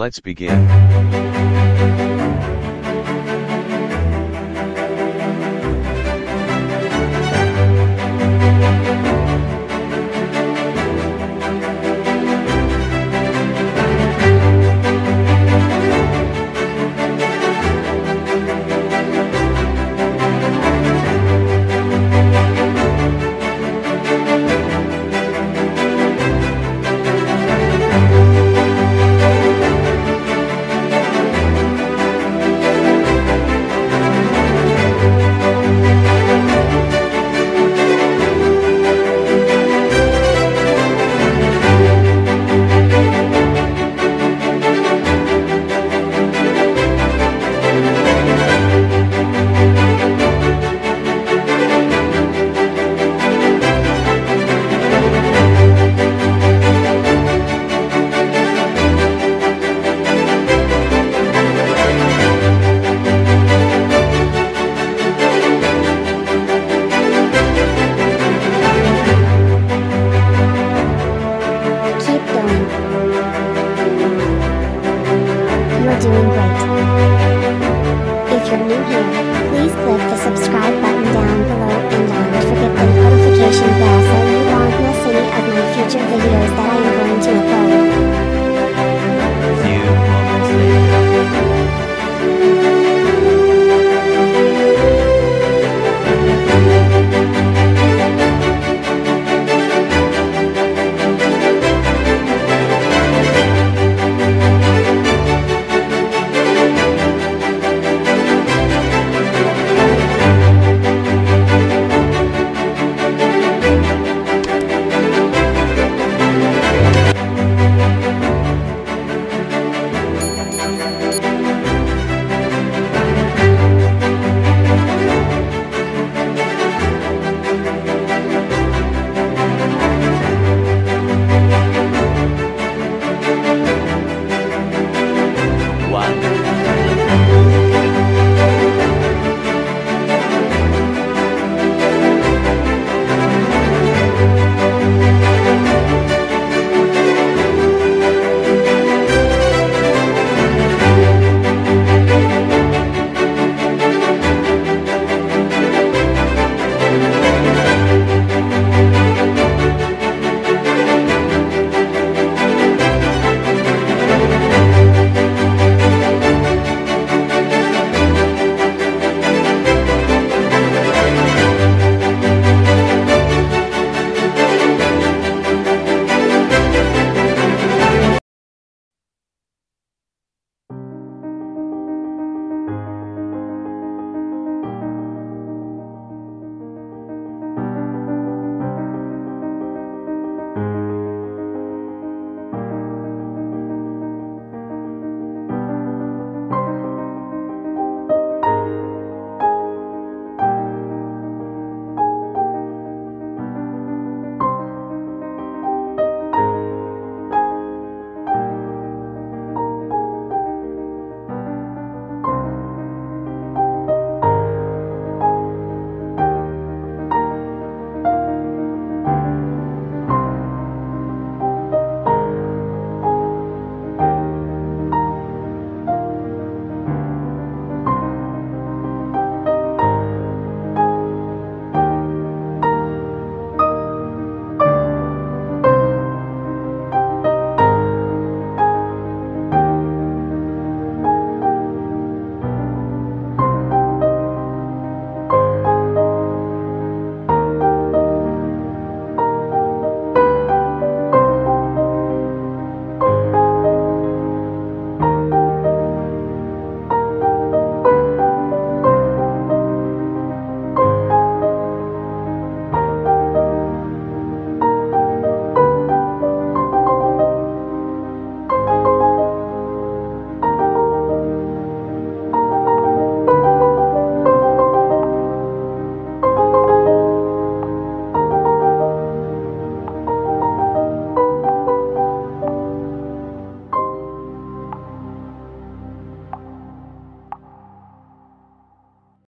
Let's begin. If you're new here, please click the subscribe button down below and don't forget the notification bell so you won't miss any of my future videos